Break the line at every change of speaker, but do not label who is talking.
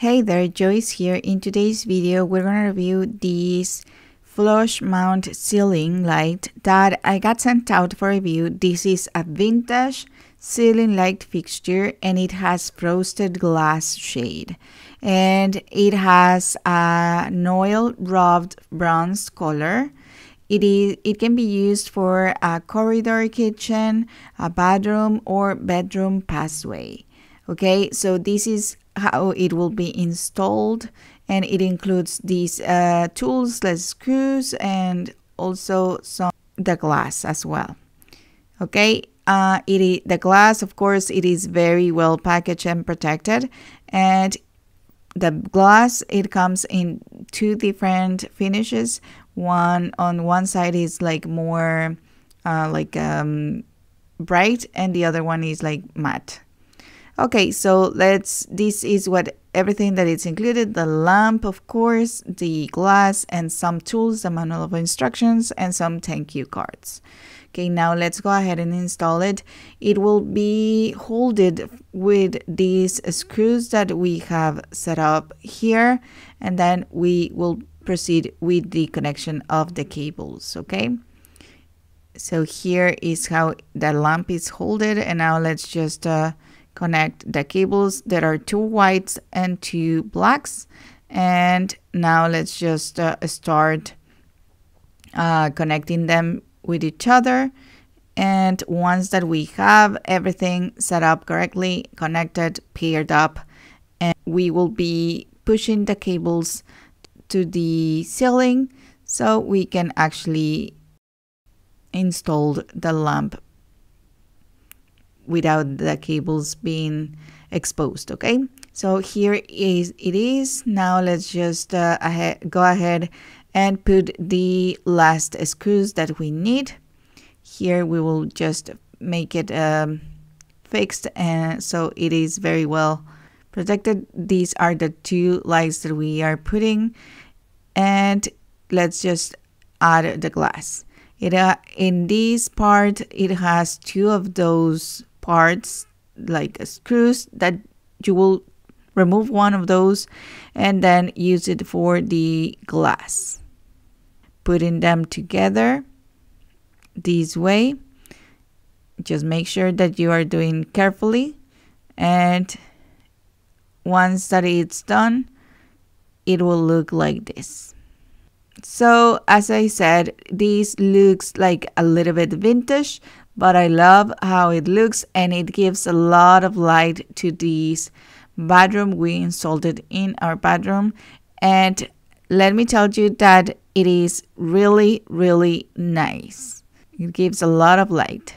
Hey there, Joyce here. In today's video, we're going to review this flush mount ceiling light that I got sent out for review. This is a vintage ceiling light fixture and it has frosted glass shade. And it has a oil rubbed bronze color. It, is, it can be used for a corridor kitchen, a bathroom, or bedroom passway. Okay, so this is how it will be installed and it includes these uh, tools like screws and also some the glass as well. Okay uh, it the glass of course it is very well packaged and protected and the glass it comes in two different finishes. One on one side is like more uh, like um, bright and the other one is like matte Okay, so let's, this is what everything that is included, the lamp, of course, the glass, and some tools, the manual of instructions, and some thank you cards. Okay, now let's go ahead and install it. It will be holded with these screws that we have set up here, and then we will proceed with the connection of the cables, okay? So here is how the lamp is holded, and now let's just uh, connect the cables. There are two whites and two blacks. And now let's just uh, start uh, connecting them with each other. And once that we have everything set up correctly, connected, paired up, and we will be pushing the cables to the ceiling so we can actually install the lamp without the cables being exposed okay? So here is it is. Now let's just uh, ahead, go ahead and put the last screws that we need. Here we will just make it um, fixed and so it is very well protected. These are the two lights that we are putting. And let's just add the glass. It uh, in this part it has two of those parts like screws that you will remove one of those and then use it for the glass. Putting them together this way just make sure that you are doing carefully. And once that it's done it will look like this so as I said this looks like a little bit vintage but I love how it looks and it gives a lot of light to this bathroom. We installed in our bathroom and let me tell you that it is really, really nice. It gives a lot of light.